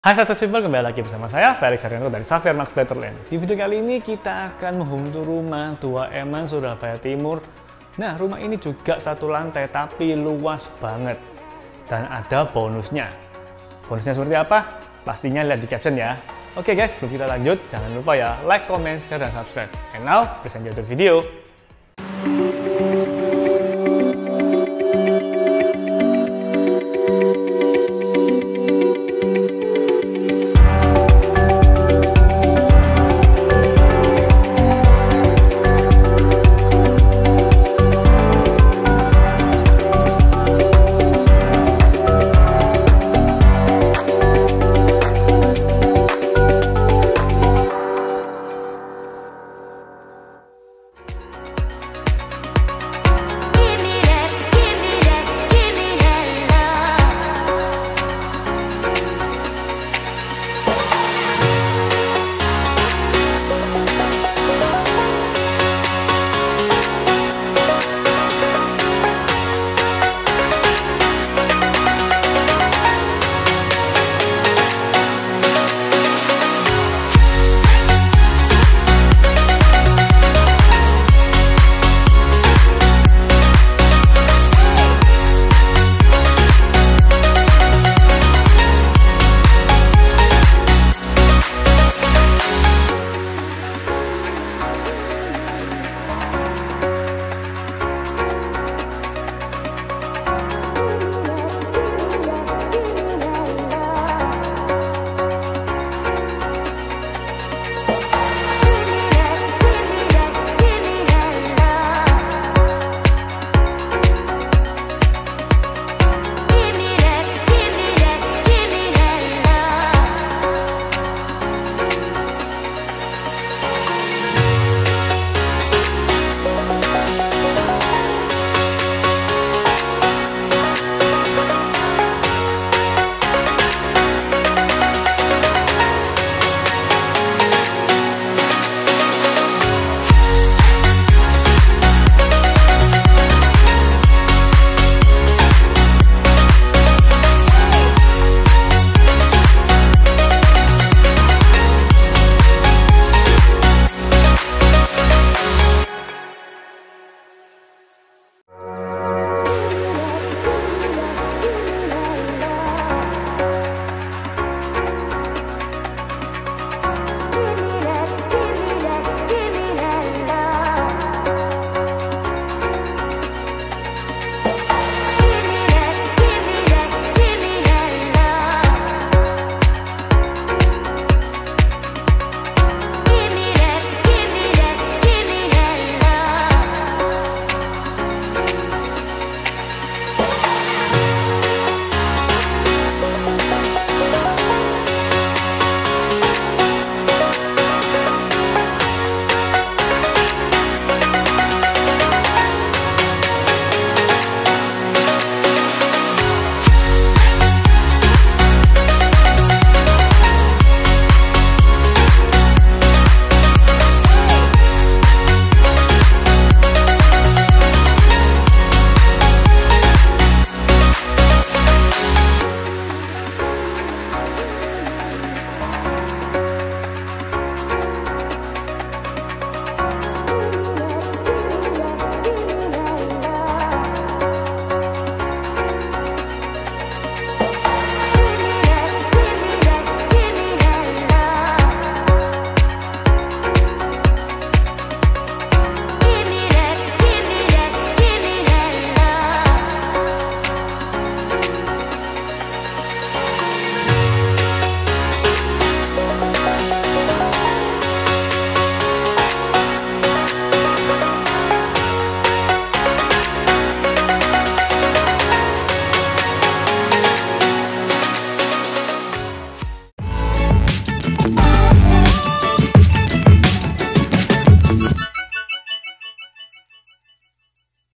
Hai Success People, kembali lagi bersama saya, Felix Haryanto dari Safir Max Betterland. Di video kali ini kita akan menghuntu rumah tua Eman Surabaya Timur. Nah, rumah ini juga satu lantai tapi luas banget. Dan ada bonusnya. Bonusnya seperti apa? Pastinya lihat di caption ya. Oke guys, sebelum kita lanjut, jangan lupa ya like, comment, share, dan subscribe. And now, let's enjoy the video.